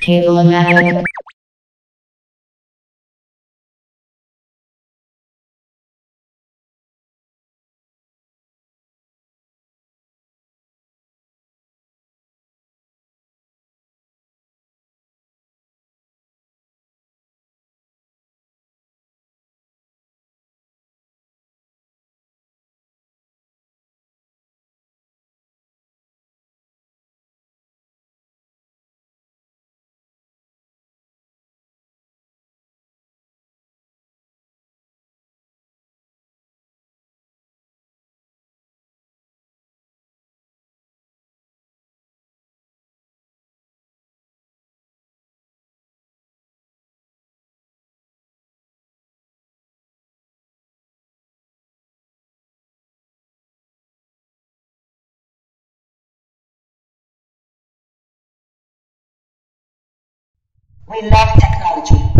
Cable-O-Matic. We love technology.